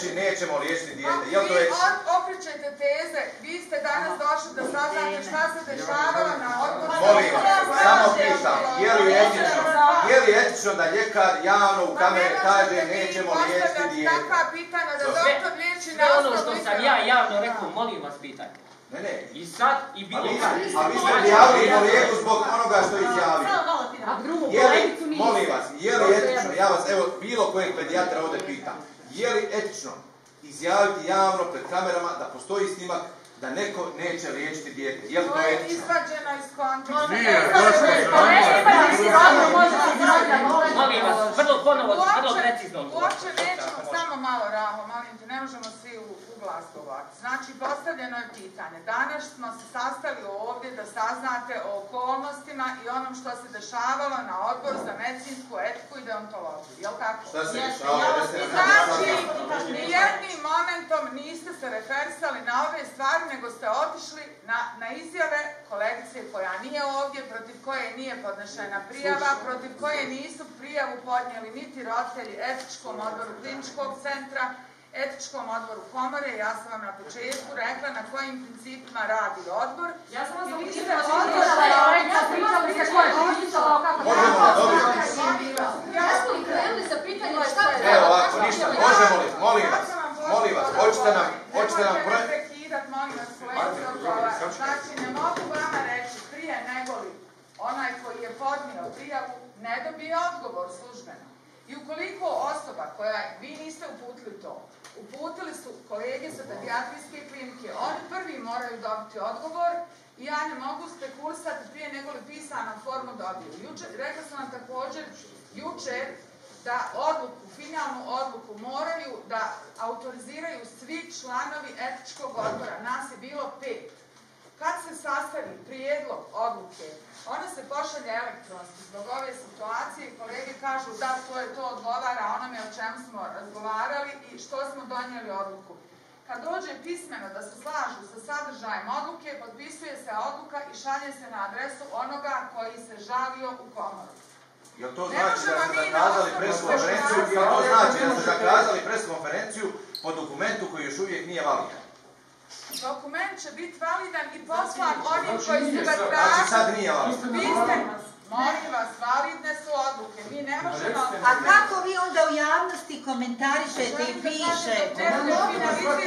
Znači, nećemo liječiti dijete. Vi Jel to je... okrećete teze, vi ste danas došli da saznate šta se dešavalo na odboru. Molim vas, samo pitam, je li etično, je li etično da ljekar javno u kamere kaže nećemo liječiti dijete? Takva pitanja da doktor liječi Sve ono nastav što sam ja javno rekao, molim vas pitajte. Ne, ne. I sad i bilo vi, kad. a vi ste prijavili lijeku zbog onoga što je izjavio. A drugu Je li, kolegicu niste. Molim vas, je li etično, ja vas evo bilo kojeg pedijatra ovdje pitam, je li etično izjaviti javno pred kamerama da postoji snimak da neko neće liječiti dijete? Je li To to je izvađeno iz konteksta. Nije, Molim vas, vrlo ponovo, vrlo precizno. Uopće nećemo, samo malo Raho, molim te, ne možemo svi u, u glas govoriti. Znači, postavljeno je pitanje. Danas smo se sastali ovdje da saznate o okolnostima i onom što se dešavalo na odboru za medicinsku etiku i deontologiju. Jel tako? Šta se Jeste, dešava? ja vas Recite nam Znači, nijednim momentom niste se referisali na ove stvari, nego ste otišli na, na izjave kolegice koja nije ovdje, protiv koje nije podnešena prijava, protiv koje nisu prijavu podnijeli niti roditelji etičkom odboru kliničkog centra, etičkom odboru komore. Ja sam vam na početku rekla na kojim principima radi odbor. Ja sam vas I vi ste pitala, odbor- ja pričali ste ko je pričala, kako li dobiti? Ja smo i krenuli sa pitanjem šta bi Evo ovako, ništa, možemo li, molim vas, molim vas, hoćete nam, hoćete nam Nemojte pro... me prekidat, molim vas, kolegice odgovara. Znači, ne mogu vama reći prije nego li onaj koji podnio prijavu ne dobije odgovor službeno. I ukoliko osoba koja, vi niste uputili to, uputili su kolege sa pedijatrijske klinike, oni prvi moraju dobiti odgovor i ja ne mogu spekulisati prije nego li pisanom formu dobiju. Jučer, rekla sam vam također, jučer da odluku, finalnu odluku moraju da autoriziraju svi članovi etičkog odbora. Nas je bilo pet. Kad se sastavi prijedlog odluke, ona se pošalje elektronski zbog ove situacije kolege kažu da to je to odgovara onome o čemu smo razgovarali i što smo donijeli odluku. Kad dođe pismeno da se slažu sa sadržajem odluke, potpisuje se odluka i šalje se na adresu onoga koji se žalio u komoru. Jel to Ne znači da ste zakazali preskonferenciju, jel to znači da ste zakazali preskonferenciju po dokumentu koji još uvijek nije validan? Dokument će biti validan i poslan onim koji su ga Znači tražili. sad nije validan. Vi ste, molim vas, validne su odluke. Mi ne možemo... A kako vi onda u komentarišete i pišete?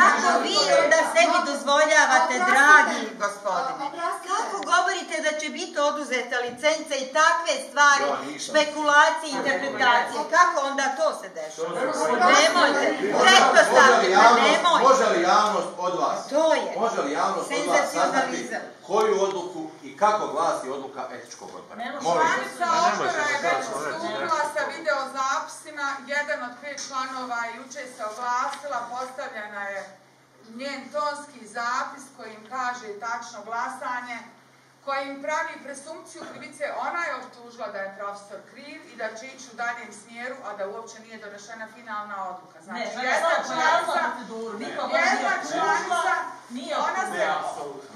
Kako vi onda sebi dozvoljavate, dragi gospodine? Kako govorite da će biti oduzeta licenca i takve stvari, špekulacije, interpretacije? Kako onda to se dešava? Nemojte, Može li pretpostavljam, javnost, nemojte. može li javnost od vas, To je. može li javnost od vas saznati koju odluku i kako glasi odluka etičkog odbora? Članica odbora je već sa video zapisima. Jedan od pet članova juče se oglasila, postavljena je njen tonski zapis kojim kaže tačno glasanje, kojim pravi presumpciju krivice. Ona je optužila da je profesor kriv i da će ići u daljem smjeru, a da uopće nije donešena finalna odluka. Ne, Znači, žena jedna članica, jedna nije članica, ona se,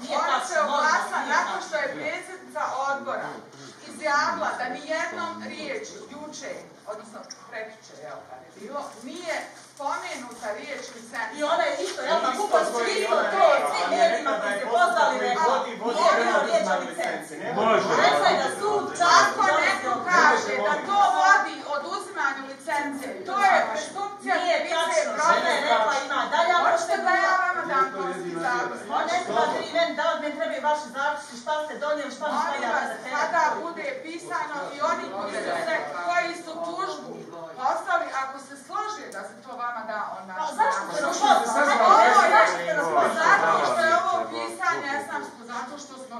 Nije ona se molim vas, oglasila nije nakon tačno. što je predsjednica odbora izjavila da ni jednom riječi juče, odnosno prekjuče, evo kad je bilo, nije spomenuta riječ licenca. I ona je isto, jel, na kupac isto to, svi medijima koji ste pozvali rekao, nije bilo riječ o licenci. Može. Rekla je da sud čak Ako neko kaže da to vodi oduzimanju licence, to je presumpcija Nije tačno, žena je rekla ima. Dalja Hoćete da ja vama dam tonski zapis? Ma ne treba vi meni, da li meni trebaju vaši zapisi, šta ste donijeli, šta mi Molim stavljate vas, za tebe. kada bude pisano i oni koji su, se, koji su tužbu poslali, ako se slože da se to vama da, onda... Pa zašto se Ovo razpoznali? je, Zašto se zato razpoznali? što je ovo pisanje esnamsko, zato što smo...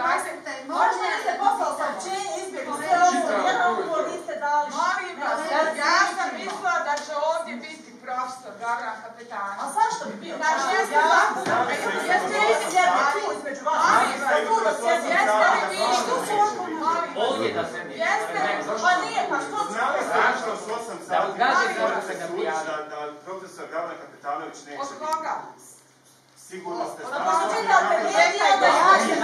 Dajte, Možda niste poslali saopćenje, izbjegli sve ovo, jedan ugovor niste dali. Molim vas, ja sam mislila da će ovdje biti profesor Gavran Kapetana. A zašto bi bio? Znači, jeste Ja- Jeste vi sjedni tu između vas? Molim vas, Tu da sjedni. jeste li vi, što su molim vas, Ovdje da se mi... Jeste. Pa nije, pa što će? Znali ste što s 8 Da sati da se prijavi. da, profesor Gavran Kapetanović neće od koga? Sigurno ste znali. pročitate medije da Da ja sam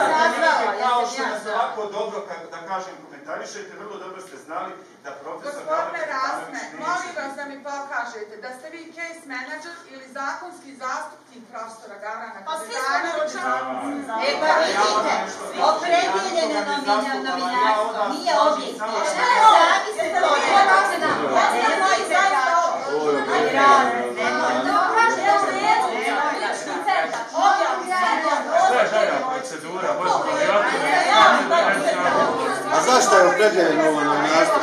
kao nazvala, što sam ovako dobro, kako da kažem, komentarišete, vrlo dobro ste znali da profesor Gospodine Rasme, molim vas da mi pokažete da ste vi case manager ili zakonski zastupnik profesora Gavrana Pa svi smo Kapetanovića. E pa vidite, opredjeljeno nominal, novinarstvo, nije objektivno. Sami ste to Nemoj se Aj, razne, nemoj. Šta je dalja procedura? Možemo li A zašto je opredjeljeno ovo novinarstvo?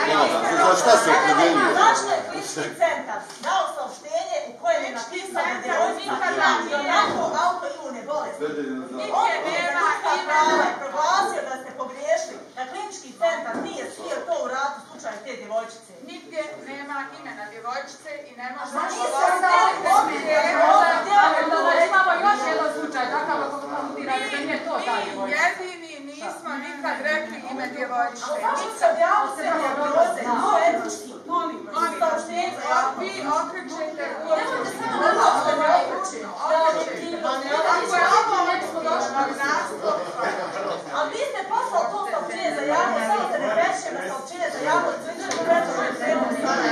Za šta se opredjeljuje? Zašto je klinički centar dao saopštenje u kojem je napisano da je nikada i onako autoimune bolesti? On je nema prava i proglasio da ste pogriješili, da klinički centar nije smio to u slučaju te djevojčice. Nigdje nema imena djevojčice i ne može Ma nije se govoriti znao da ovdje, je ovdje, ovdje. Imamo još jedan slučaj, takav ako komentirate da nije to ta Mi djevojčica. jedini nismo nikad rekli ime djevojčice. Ali zašto se dijagnoze? To je etički. Molim vas. Molim vas, vi, vi okrećete uopće. Ako je ovo neko došlo novinarstvo, A vi ste poslali to saopćenje za javnost, samo se ne reći na saopćenje za javnost, sve ćemo reći na temu sada.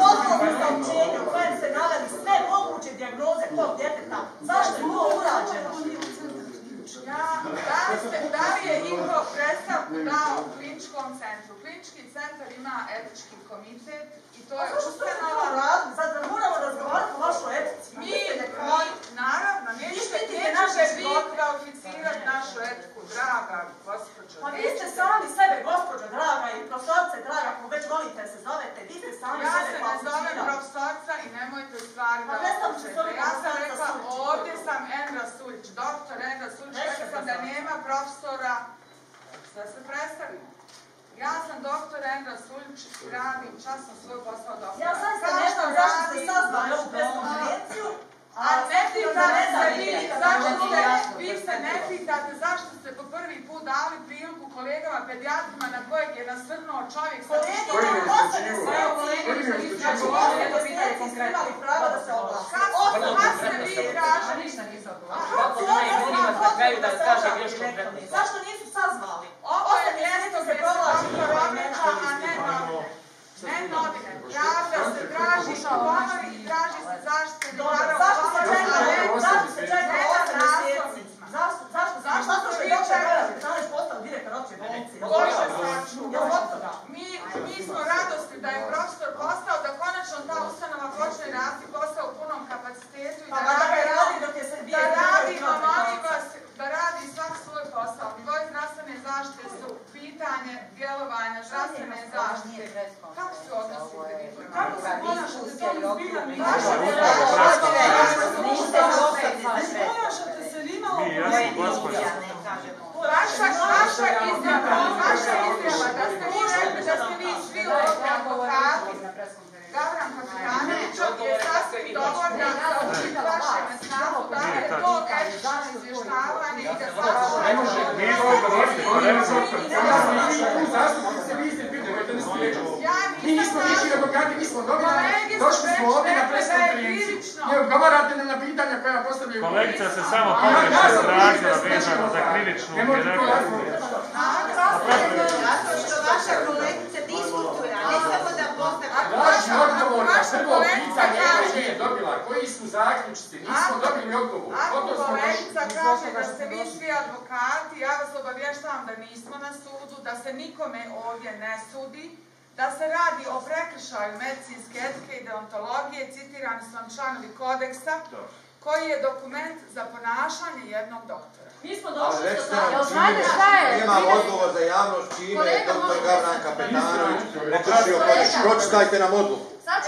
Poslali saopćenje u kojem se naveli sve moguće dijagnoze tog djeteta. Zašto je to urađeno? Ja, da, li ste, da li je Iko predstavku dao kliničkom centru? Klinički centar ima etički komitet i to A je ustanova. uradili? Sad da moramo razgovarati o vašoj etici. Mi, mi, naravno, nećete, nećete vi kvalificirati našu etiku, draga gospođo. Pa vi ste sami sebe, gospođo draga i profesorce draga, ako već volite se zovete, vi ste sami Ja sebe se ne zovem kvalificirali. profesorca i nemojte stvari Pa da Ja sam rekla, ovdje sam Enra Sulić, doktor Enra Sulić, rekla sam da nema profesora, da se predstavim. Ja sam doktor Enra Sulić i radim časno svoj posao doktora. Ja sad Kao ne znam zašto ste sazvali ovu preskonferenciju, A ne pitate ne se vi, zašto ste, vi se ne pitate zašto ste po prvi put dali priliku kolegama pedijatrima na kojeg je nasrnuo čovjek sa kolege pištoljem. imaju osam mjeseci, znači mjeseci ste imali pravo da se oglasi. Kad, kad ste vi tražili? Ništa nisu A odgovorili. kako onda molim sam vas na kraju da potpuno kažem se još obratili? konkretno. Zašto nisu sazvali? Ovo je Osam mjesto mjeseci gdje se se provlači doktor kao obraća, a ne novine. Ne novine. Pravda se traži u komori i traži se zaštite Dobro, dvara u zašto se komori, čeka, a ne zašto se čeka ne osam na mjeseci? naslovnicima. Zašto, zašto, Zašto zašto se što je vi doktor čekate? Goran Petanović postao direktor opće bolnice? Jel Bože zbog toga? sačuvaj. Jel zbog toga? Mi, mi smo radosti da je profesor postao, da konačno ta ustanova počne raditi posao u punom kapacitetu i Pa da valjda ga radi, radi dok je Srbija da izgubila radi, život pa molim novca. vas, da radi svak svoj posao. Nivoji zdravstvene zaštite su pitanje djelovanja zdravstvene zaštite. Kako se odnosite vi prema Kako se ovome? ponašate, to mi zbilja mi Niste Ne ponašate se ni malo Mi, ja sam gospođa. Vaša, vaša izjava, vaša izjava da ste vi rekli da ste vi svi ovdje advokati, Gavran Kapitanović je sasvim dovoljna da učiti vaše snagu, da je to etično izvještavanje i da Ne može, sasvim mi smo govorili, pa ne može Zastupnici vi ste bili, nemojte nas vrijeđati. Ja Mi nismo nisam ničiji su došli smo ovdje na preskonferenciju. Ne odgovarate nam na pitanja koja postavljaju Kolegica se samo pogrešno izrazila vezano za krivičnu razumjeti. Zato što vaša kolegica diskutuje, a ne samo da postavlja. Vaš odgovor na Vaša prvo kolegica pitanje koje nije dobila, koji su zaključci, nismo dobili odgovor. Ako kolegica kaže da ste vi svi advokati, ja vas obavještavam da nismo na sudu, da se nikome ovdje ne sudi, da se radi o prekršaju medicinske etike i deontologije, citirani su vam članovi kodeksa, koji je dokument za ponašanje jednog doktora. Mi smo došli do nam Jel znate šta je? imam odgovor za javnost, čime je Kolega, dr. molim vas. Gavran Kapetanović Kolega. prekršio kodeks. Pročitajte nam odluku.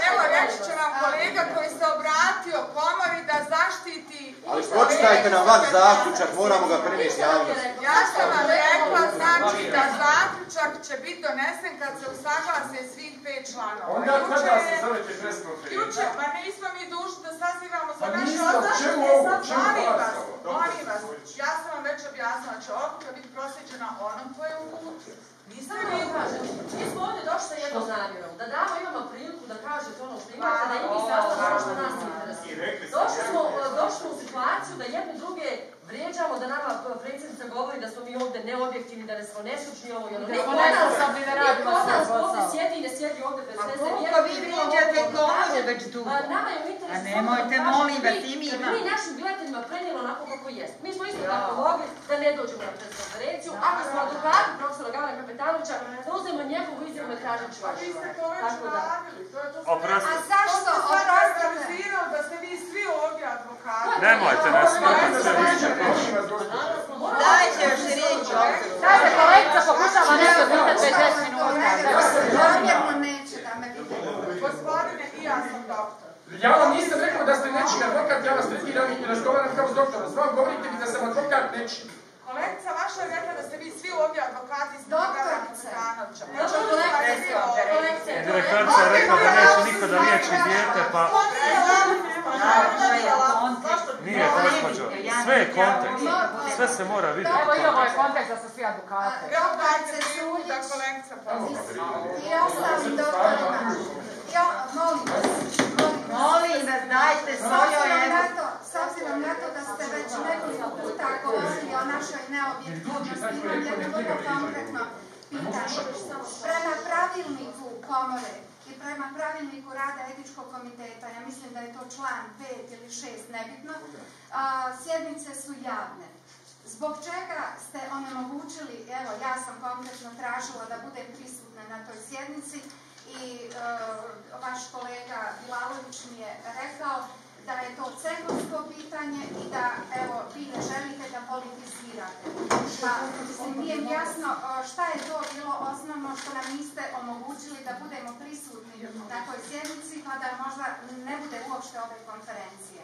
Evo, reći će vam kolega koji se obratio komori da zaštiti... Ali pročitajte nam vaš zaključak, moramo ga prenijeti javnosti. Ja sam vam rekla, znači da zaključak će biti donesen kad se usaglase svih pet članova. Onda kada se zovete preskonferenciju? Juče, pa nismo mi dužni da sazivamo za Pa naše čemu ovo, čemu Molim vas molim vas, ja sam vam već objasnila da će odluka biti prosjeđena onom koje je uputio. Samo da kažem, mi smo ovdje došli sa jednom namjerom, da damo imamo priliku da kažete ono što imate, da i mi sastavimo ono što nas I interesuje. ste Došli smo, došli u situaciju da jedne druge vrijeđamo, da nama predsjednica govori da smo mi ovdje neobjektivni, da ne smo nesučni ovo i ono. Da Niko od nas- niko ovdje sjedi i ne sjedi ovdje bez A veze. koliko Vjerujte vi vrijeđate ovo- komoru već dugo? A, Nama je u interesu... A nemojte, da kažem, molim vas, da bi mi našim gledateljima prenijeli onako kako jest. Mi smo isto tako da ne dođemo na pres konferenciju, ako smo advokati profesora Gavana Kapetanovića, da uzmemo njegovu izjavu ste to već Tako da. Oprosti. A zašto? Organizirali da ste vi svi ovdje advokati. Nemojte nas sve više. Dajte još riječ. Dajte, kolegica pokušava nešto pitati već 10 minuta. Namjerno neće da me vidite. Gospodine, i ja sam doktor. Ja vam nisam rekao da ste nečiji advokat, ja vas tretiram i razgovaram kao s doktorom. S vama govorite mi da sam advokat nečiji. Kolegica vaša je rekla da ste vi svi ovdje advokati iz kolekcija, kolekcija. Direktorica je rekla da neće niko da liječi dijete, pa nije gospođo. Sve je kontekst. Sve se mora vidjeti. Evo i ovo je kontekst da su svi advokati. Evo dajte da kolegica pomoći. I ostalim doktorima. Ja, molim vas, molim vas. Molim vas, dajte svojoj s obzirom na to da ste već nekoliko puta govorili o našoj neobjektivnosti, imam jedno vrlo konkretno pitanje. Prema pravilniku komore i prema pravilniku rada etičkog komiteta, ja mislim da je to član 5 ili 6, nebitno, a, sjednice su javne. Zbog čega ste onemogućili, evo ja sam konkretno tražila da budem prisutna na toj sjednici i e, vaš kolega Bilalović mi je rekao da je to cehovsko pitanje i da evo vi ne želite da politizirate. Pa mislim, nije jasno šta je to bilo osnovno što nam niste omogućili da budemo prisutni na toj sjednici pa da možda ne bude uopšte ove konferencije.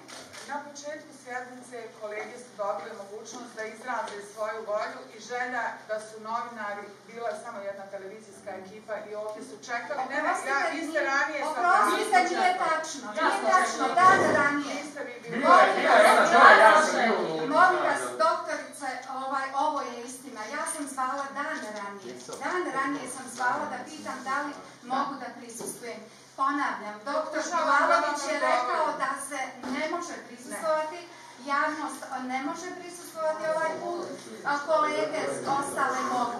Na početku sjednice kolege su dobili mogućnost da izraze svoju volju i želja da su novinari bila samo jedna televizijska ekipa i ovdje su čekali. Ne, ne, ja, vi ste ranije Oprostite, nije tačno, nije tačno, dan ranije. Niste vi bili. Bila je, bila je ona žena, ja sam bio u Molim vas, doktorice, ovaj, ovo je istina. Ja sam zvala dan ranije. Dan ranije sam zvala da pitam da li mogu da prisustvujem. Ponavljam, doktor Milanović je rekao da se ne može prisustvovati, javnost ne može prisustvovati ovaj put, a kolege ostale mogu.